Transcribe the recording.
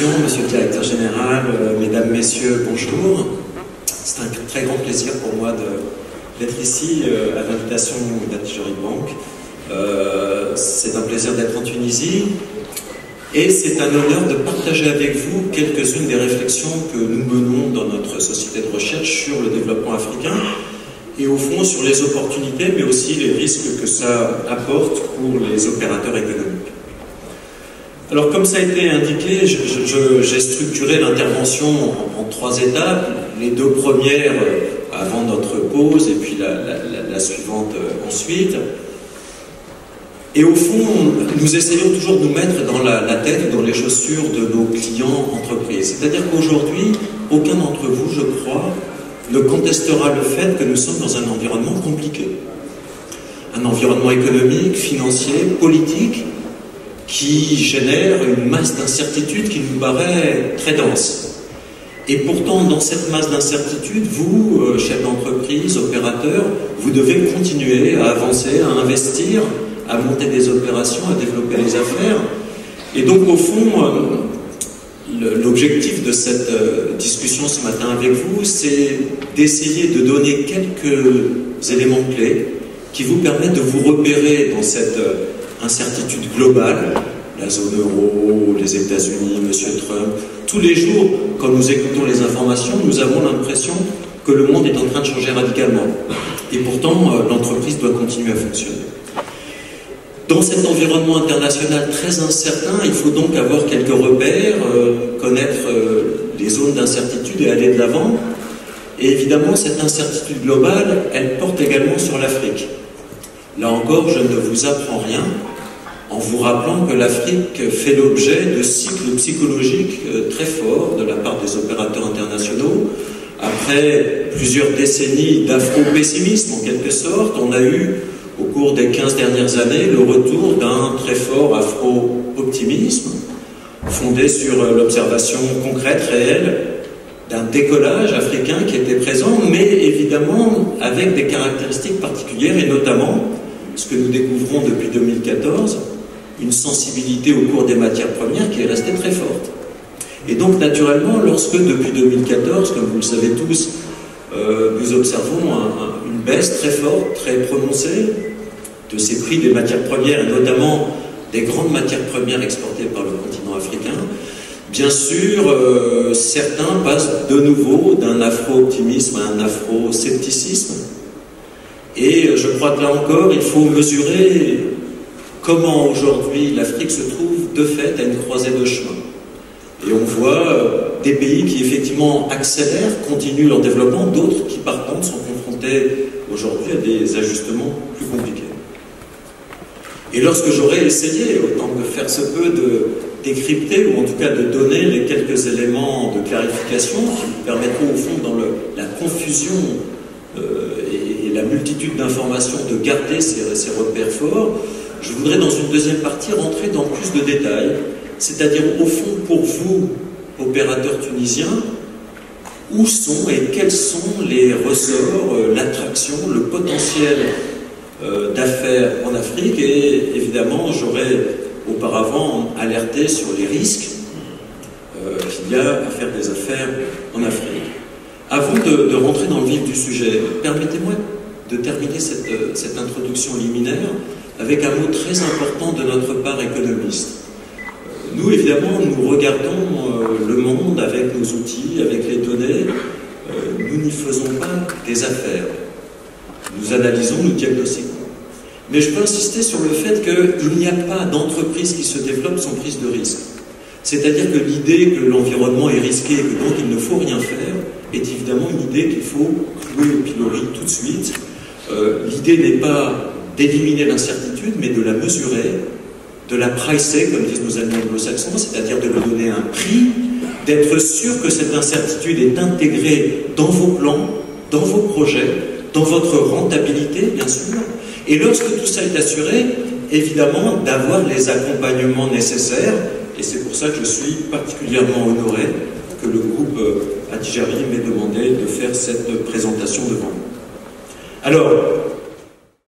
monsieur le directeur général, euh, mesdames, messieurs, bonjour. C'est un très grand plaisir pour moi d'être ici euh, à l'invitation d'Antigerie Bank. Euh, c'est un plaisir d'être en Tunisie et c'est un honneur de partager avec vous quelques-unes des réflexions que nous menons dans notre société de recherche sur le développement africain et au fond sur les opportunités mais aussi les risques que ça apporte pour les opérateurs économiques. Alors comme ça a été indiqué, j'ai structuré l'intervention en, trois étapes. Les deux premières euh, avant notre pause et puis la, suivante euh, ensuite. Et au fond, nous essayons toujours de nous mettre dans la, la tête, dans les chaussures de nos clients entreprises. C'est-à-dire qu'aujourd'hui, aucun d'entre vous, je crois, ne contestera le fait que nous sommes dans un environnement compliqué. Un environnement économique, financier, politique, qui génère une masse d'incertitudes qui nous paraît très dense. Et pourtant, dans cette masse d'incertitudes, vous, euh, chef d'entreprise, opérateur, vous devez continuer à avancer, à investir, à monter des opérations, à développer les affaires. Et donc, au fond, euh, l'objectif de cette euh, discussion ce matin avec vous, c'est d'essayer de donner quelques éléments clés qui vous permettent de vous repérer dans cette incertitude globale, la zone euro, les États-Unis, M. Trump. Tous les jours, quand nous écoutons les informations, nous avons l'impression que le monde est en train de changer radicalement. Et pourtant, euh, l'entreprise doit continuer à fonctionner. Dans cet environnement international très incertain, il faut donc avoir quelques repères, euh, connaître euh, les zones d'incertitude et aller de l'avant. Et évidemment, cette incertitude globale, elle porte également sur l'Afrique. Là encore, je ne vous apprends rien en vous rappelant que l'Afrique fait l'objet de cycles psychologiques euh, très forts de la part des opérateurs internationaux. Après plusieurs décennies d'afro-pessimisme, en quelque sorte, on a eu, au cours des 15 dernières années, le retour d'un très fort afro-optimisme, fondé sur euh, l'observation concrète, réelle, d'un décollage africain qui était présent, mais évidemment avec des caractéristiques particulières, et notamment ce que nous découvrons depuis 2014, une sensibilité au cours des matières premières qui est restée très forte. Et donc, naturellement, lorsque depuis 2014, comme vous le savez tous, euh, nous observons une baisse très forte, très prononcée de ces prix des matières premières, et notamment des grandes matières premières exportées par le continent africain, bien sûr, euh, certains passent de nouveau d'un afro-optimisme à un afro-scepticisme. Et je crois que là encore, il faut mesurer comment aujourd'hui l'Afrique se trouve de fait à une croisée de chemin. Et on voit euh, des pays qui effectivement accélèrent, continuent leur développement, d'autres qui par contre sont confrontés aujourd'hui à des ajustements plus compliqués. Et lorsque j'aurais essayé, autant que faire se peut, de décrypter ou en tout cas de donner les quelques éléments de clarification qui permettront au fond dans la confusion euh, et, la multitude d'informations de garder ces, ces repères forts, je voudrais dans une deuxième partie rentrer dans plus de détails, c'est-à-dire au fond pour vous, opérateurs tunisiens, où sont et quels sont les ressorts, euh, l'attraction, le potentiel euh, d'affaires en Afrique et évidemment j'aurais auparavant alerté sur les risques euh, qu'il y a à faire des affaires en Afrique. Avant de, rentrer dans le vif du sujet, permettez-moi de terminer cette introduction liminaire avec un mot très important de notre part économiste. Nous, évidemment, nous regardons euh, le monde avec nos outils, avec les données. Euh, nous n'y faisons pas des affaires. Nous analysons, nous diagnostiquons. Mais je peux insister sur le fait qu'il n'y a pas d'entreprise qui se développe sans prise de risque. C'est-à-dire que l'idée que l'environnement est risqué et que donc il ne faut rien faire est évidemment une idée qu'il faut clouer au pilori tout de suite. Euh, l'idée n'est pas d'éliminer l'incertitude, mais de la mesurer, de la pricer, comme disent nos amis anglo-saxons, c'est-à-dire de lui donner un prix, d'être sûr que cette incertitude est intégrée dans vos plans, dans vos projets, dans votre rentabilité, bien sûr. Et lorsque tout ça est assuré, évidemment, d'avoir les accompagnements nécessaires. Et c'est pour ça que je suis particulièrement honoré que le groupe Adjari m'ait demandé de faire cette présentation devant vous. Alors,